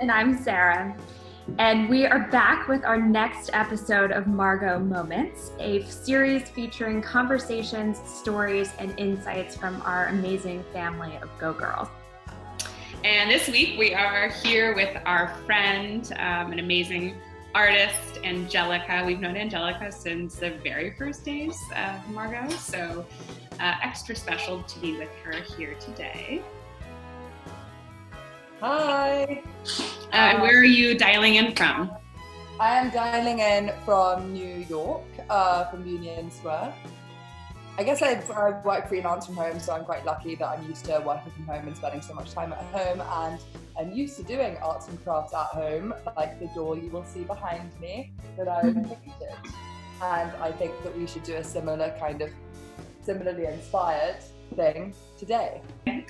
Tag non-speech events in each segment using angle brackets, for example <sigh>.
And I'm Sarah. And we are back with our next episode of Margaux Moments, a series featuring conversations, stories, and insights from our amazing family of Go Girls. And this week we are here with our friend, um, an amazing artist, Angelica. We've known Angelica since the very first days of Margaux, so uh, extra special to be with her here today. Hi. Uh, and where are you dialing in from? I am dialing in from New York, uh, from Union Square. I guess I, I work freelance from home, so I'm quite lucky that I'm used to working from home and spending so much time at home. And I'm used to doing arts and crafts at home, like the door you will see behind me that I've Mm-hmm. painted. And I think that we should do a similar kind of similarly inspired thing today.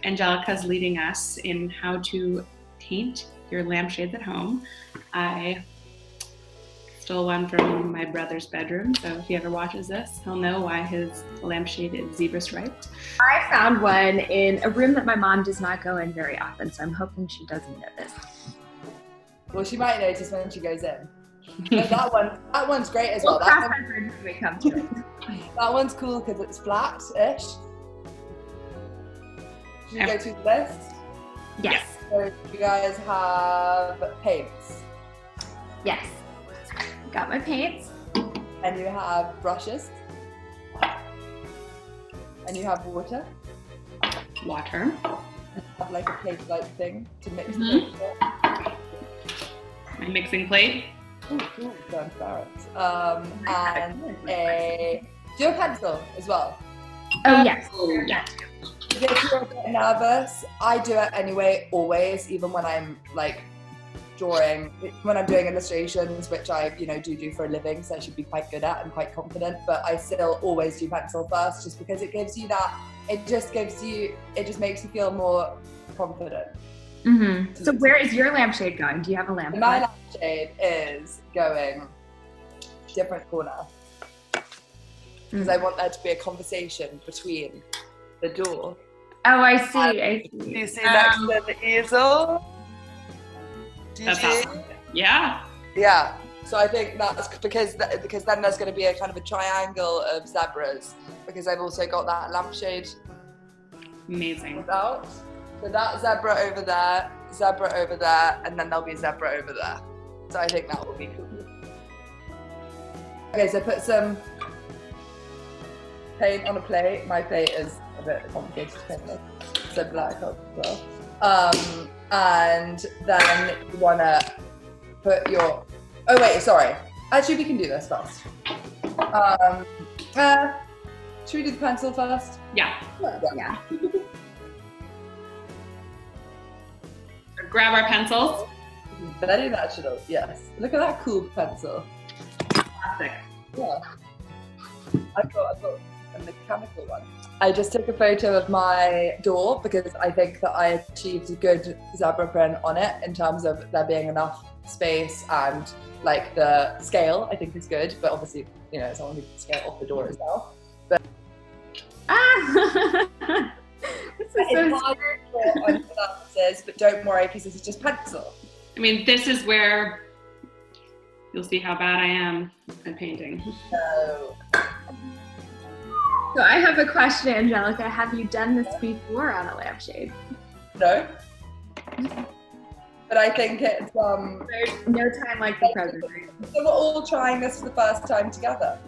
Angelica's leading us in how to paint your lampshades at home. I stole one from my brother's bedroom, so if he ever watches this, he'll know why his lampshade is zebra striped. I found one in a room that my mom does not go in very often, so I'm hoping she doesn't notice. Well, she might notice when she goes in. But that one, that one's great as well. We'll That one- that bridge when we come to it. <laughs> That one's cool because it's flat-ish. Go through the list? Yes. So you guys have paints Yes. Got my paints. and you have brushes and you have water. Water. You have like a plate-like thing to mix Mhm. My mixing plate. Ooh, transparent. Um, and a do you have pencil as well? Oh, yes. Yeah. If you're a bit nervous, I do it anyway, always, even when I'm like drawing, when I'm doing illustrations, which I, you know, do do for a living, so I should be quite good at and quite confident. But I still always do pencil first, just because it gives you that. It just gives you. It just makes you feel more confident. Mm-hmm. So where is your lampshade going? Do you have a lamp? My lampshade is going different corner because I want there to be a conversation between the door. Oh, I see. I Do see. you see next Um, to the easel? Do you That's see? awesome. Yeah. Yeah. So I think that's because th- because then there's going to be a kind of a triangle of zebras because I've also got that lampshade Amazing. out. So that zebra over there, zebra over there, and then there'll be a zebra over there. So I think that will be cool. Okay, so put some paint on a plate. My plate is a bit complicated to paint with. So black as well. Um, and then you wanna put your. Oh wait, sorry. Actually, we can do this first. Um, uh, should we do the pencil first? Yeah. Yeah. Grab our pencils. Very natural, yes. Look at that cool pencil. Classic. Yeah. I've got, I've got a mechanical one. I just took a photo of my door because I think that I achieved a good zebra print on it in terms of there being enough space and like the scale I think is good, but obviously, you know, someone who can scale off the door as well. Ah! <laughs> this is It's so hard for on purposes, but don't worry because this is just pencil. I mean, this is where you'll see how bad I am at painting. So So I have a question, Angelica. Have you done this before on a lampshade? no. But I think it's um There's no time like the present. so we're all trying this for the first time together.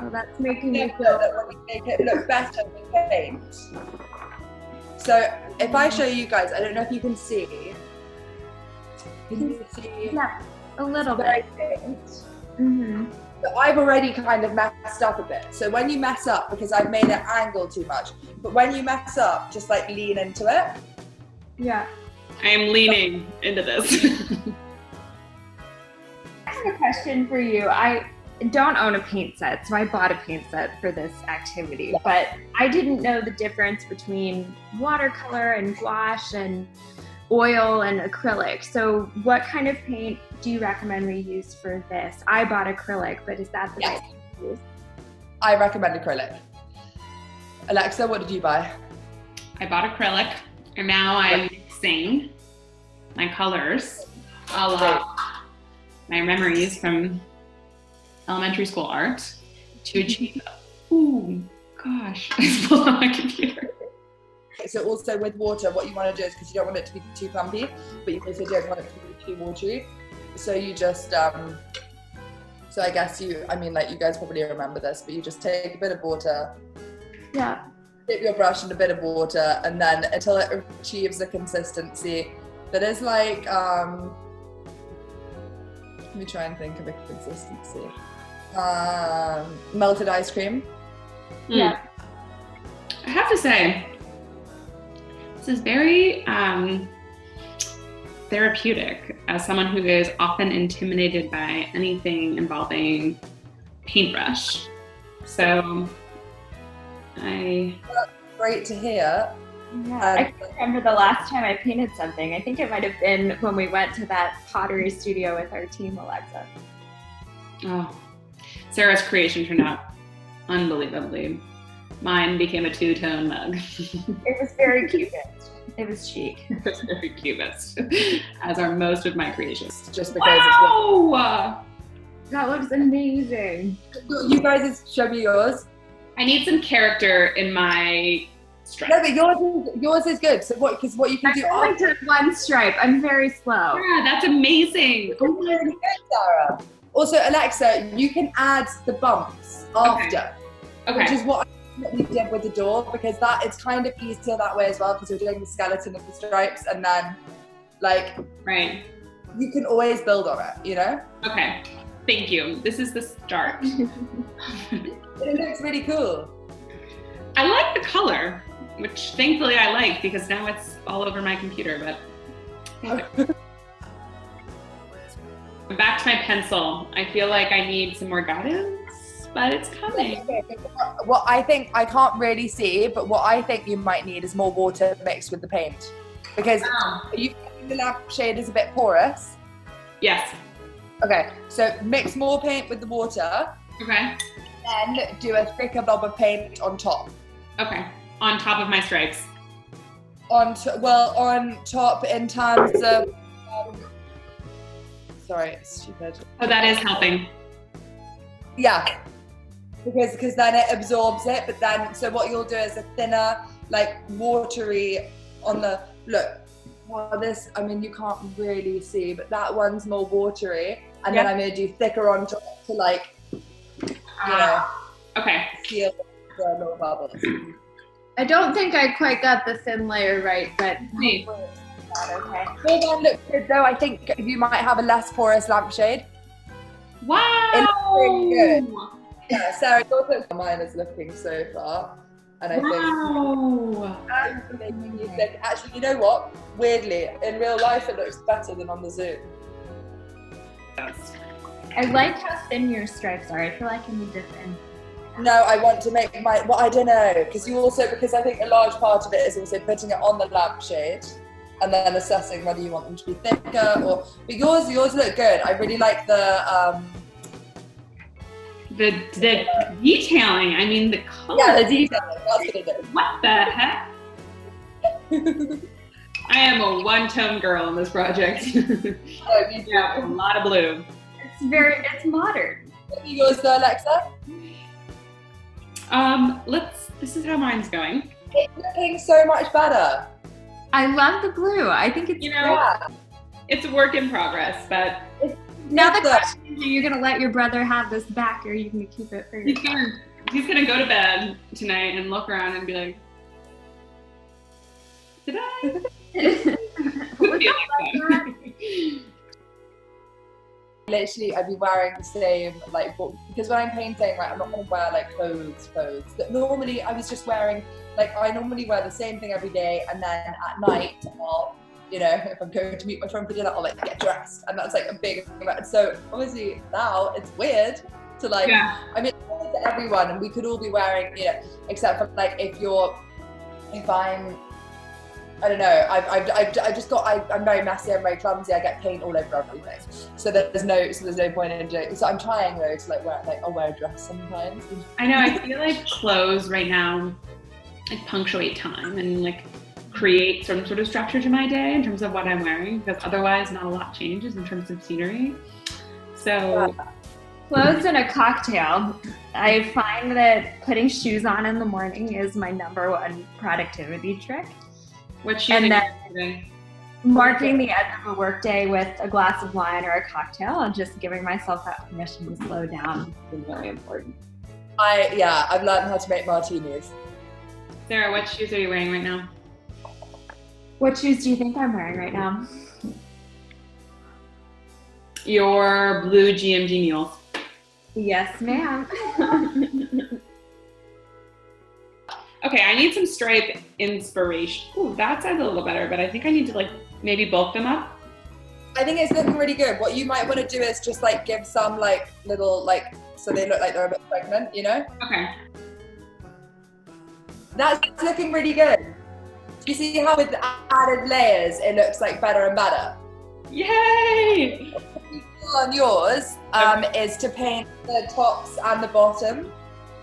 Oh, that's making me feel. that when we make it look better with paint. So if I show you guys, I don't know if you can see. Can you see Yeah, a little what I bit. paint? Mm-hmm. So I've already kind of messed up a bit. So when you mess up, because I've made it angle too much, but when you mess up, just like lean into it. Yeah. I am leaning into this. <laughs> I have a question for you. I don't own a paint set, so I bought a paint set for this activity, but I didn't know the difference between watercolor and gouache and oil and acrylic. So, what kind of paint do you recommend we use for this? I bought acrylic, but is that the Yes. right to use? I recommend acrylic. Alexa, what did you buy? I bought acrylic, and now I'm mixing my colors, a la my memories from elementary school art to mm-hmm. achieve. Ooh, gosh, <laughs> it's pulled on my computer. So also with water, what you want to do is because you don't want it to be too clumpy, but you also don't want it to be too watery. So you just um, so I guess you, I mean, like you guys probably remember this, but you just take a bit of water, Yeah. dip your brush in a bit of water, and then until it achieves a consistency that is like, um, let me try and think of a consistency. Um, melted ice cream. Yeah. I have to say, this is very um, therapeutic as someone who is often intimidated by anything involving paintbrush. So I Great to hear. Yeah, I Um, can remember the last time I painted something. I think it might have been when we went to that pottery studio with our team, Alexa. oh, Sarah's creation turned out unbelievably. Mine became a two-tone mug. <laughs> It was very cubist. It was chic. <laughs> It's very cubist, <laughs> as are most of my creations. Just because Wow! That looks amazing. you guys show me yours. I need some character in my stripe. No, but yours is, yours is good. So what? Because what you can I do only after did one stripe. I'm very slow. Yeah, that's amazing. Oh, really good, Sarah. Also, Alexa, you can add the bumps after, which Okay. is what we did with the door because that it's kind of easier that way as well because you're doing the skeleton of the stripes and then like Right. you can always build on it, you know? Okay. Thank you. This is the start. <laughs> <laughs> It looks really cool. I like the color, which thankfully I like because now it's all over my computer, but <laughs> back to my pencil. I feel like I need some more guidance, but it's coming. What I think I can't really see, but what I think you might need is more water mixed with the paint because you the lampshade is a bit porous. Yes. Okay, so mix more paint with the water, Okay. then do a thicker blob of paint on top. Okay. On top of my stripes. On t- well, on top in terms of. Um, sorry, stupid. Oh, that is helping. Yeah, because because then it absorbs it. But then, so what you'll do is a thinner, like watery on the look. Well, this I mean you can't really see, but that one's more watery, and then I'm gonna do thicker on top to like you know Ah, okay. seal the little bubbles. I don't think I quite got the thin layer right, but Neat. hopefully okay. Well, then look good though. I think you might have a less porous lampshade. Wow. really good. Yeah, <laughs> Sarah, yours looks mine is looking so far, and I think. Wow. I'm making you think- Actually, you know what? Weirdly, in real life, it looks better than on the Zoom. I like how thin your stripes are. I feel like I need to thin. No, I want to make my. Well, I don't know, because you also because I think a large part of it is also putting it on the lampshade, and then assessing whether you want them to be thicker or. But yours, yours look good. I really like the. Um, The the detailing. I mean the color. yeah, the detail. That's what it is. What the heck? I am a one-tone girl in this project. <laughs> Oh, you do. yeah, a lot of blue. It's very, it's modern. Yours, though, Alexa. Um, let's. This is how mine's going. It's looking so much better. I love the blue. I think it's You know, Yeah. it's a work in progress, but Now the Good. question is, are you gonna let your brother have this back, or are you gonna keep it for he's gonna he's gonna go to bed tonight and look around and be like, "Did I?" Was that like that? literally I'd be wearing the same like bo- because when I'm painting like I'm not gonna wear like clothes clothes but normally I was just wearing like I normally wear the same thing every day and then at night I'll you know if I'm going to meet my friend for dinner I'll like get dressed and that's like a big amount so obviously now it's weird to like yeah. I mean to everyone and we could all be wearing you know except for like if you're if I'm I don't know. I've, I've, I've, I've just got. I, I'm very messy. I'm very clumsy. I get paint all over everything. So there's no. So there's no point in doing. So I'm trying though to like wear like I'll wear a dress sometimes. I know. I feel like clothes right now like punctuate time and like create some sort of structure to my day in terms of what I'm wearing because otherwise not a lot changes in terms of scenery. So Clothes and a cocktail. I find that putting shoes on in the morning is my number one productivity trick. what shoes And are then- today? Marking the end of a workday with a glass of wine or a cocktail and just giving myself that permission to slow down is really important. I yeah, I've learned how to make martinis. Sarah, what shoes are you wearing right now? What shoes do you think I'm wearing right now? Your blue GMG mules. Yes, ma'am. <laughs> Okay, I need some stripe inspiration. Ooh, that sounds a little better, but I think I need to like maybe bulk them up. I think it's looking really good. What you might want to do is just like give some like little like so they look like they're a bit pregnant, you know? Okay. That's looking really good. You see how with added layers it looks like better and better? Yay! On yours um, is to paint the tops and the bottom.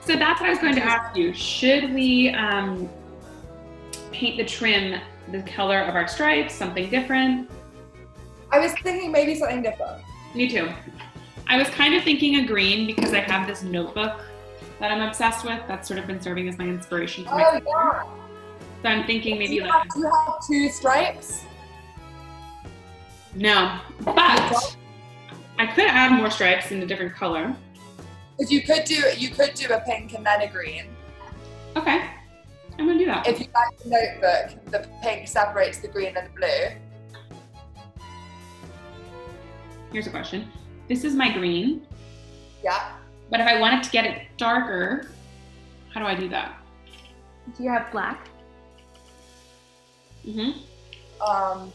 So that's what I was going to ask you. Should we um, paint the trim the color of our stripes, something different? I was thinking maybe something different. Me too. I was kind of thinking a green because I have this notebook that I'm obsessed with. That's sort of been serving as my inspiration for my Oh career. yeah. So I'm thinking maybe you, like have, do you have two stripes? no, but I could add more stripes in a different color. Because you could do you could do a pink and then a green. Okay, I'm gonna do that. If you like the notebook, the pink separates the green and the blue. Here's a question. This is my green, Yeah. but if I wanted to get it darker, how do I do that? Do you have black? Mm-hmm. Um.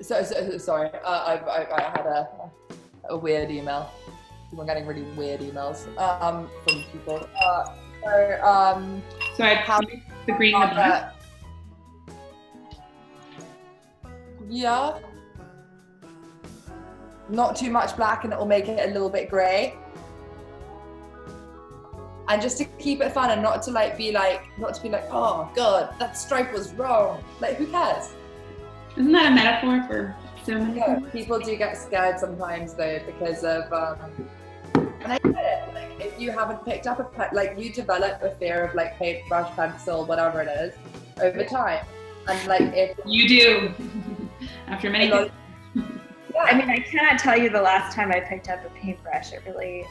So, so so- sorry. Uh, I, I I had a a weird email. We're getting really weird emails um from people. Uh, so um. So I How- have the green and the black. yeah. Not too much black, and it will make it a little bit grey. And just to keep it fun, and not to like be like, not to be like, oh god, that stripe was wrong. Like, who cares? Isn't that a metaphor for so many Yeah, people do get scared sometimes though because of um and I get it. Like if you haven't picked up a pet like you develop a fear of like paintbrush, pencil, whatever it is, over time. And like if You do. <laughs> After many a lot- <laughs> I mean, I cannot tell you the last time I picked up a paintbrush. It really,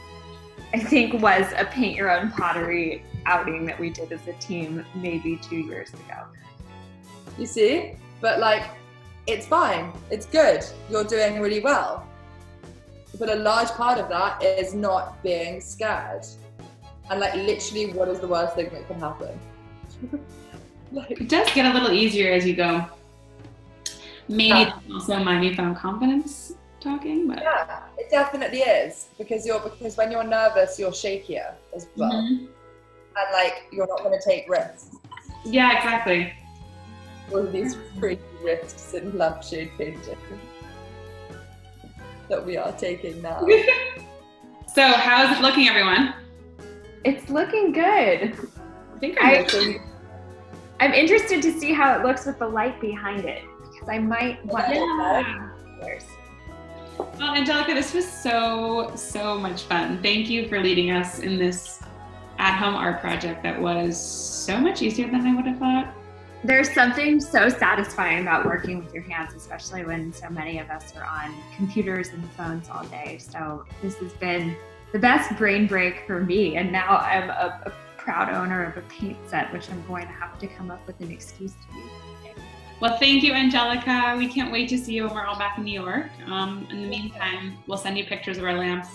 I think, was a paint your own pottery outing that we did as a team maybe two years ago. you see? But like it's fine. It's good. You're doing really well. But a large part of that is not being scared. And like literally what is the worst thing that can happen? <laughs> like It does get a little easier as you go. Maybe Yeah. it's also my newfound confidence talking, but Yeah, it definitely is because you're because when you're nervous, you're shakier as well, Mhm. and like you're not going to take risks. yeah, exactly. All of these crazy risks in lampshade painting that we are taking now. <laughs> So, how's it looking, everyone? It's looking good. I think I'm I, I'm interested to see how it looks with the light behind it because I might want to Yeah. colors. Well, Angelica, this was so, so much fun. Thank you for leading us in this at home art project that was so much easier than I would have thought. There's something so satisfying about working with your hands, especially when so many of us are on computers and phones all day. So this has been the best brain break for me. And now I'm a, a proud owner of a paint set, which I'm going to have to come up with an excuse to use. Well, thank you, Angelica. We can't wait to see you when we're all back in New York. Um, in the meantime, we'll send you pictures of our lamps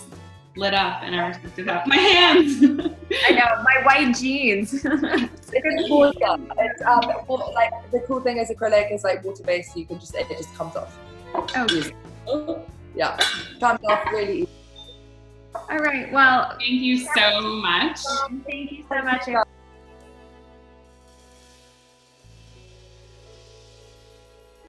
lit up and our respective out. My hands! I know, my white jeans. <laughs> It's cool stuff. It's, um, well, like the cool thing is acrylic is like water based, so you can just it just comes off. oh, Yeah, comes off really easy. all right. Well, thank you so much. thank you so much.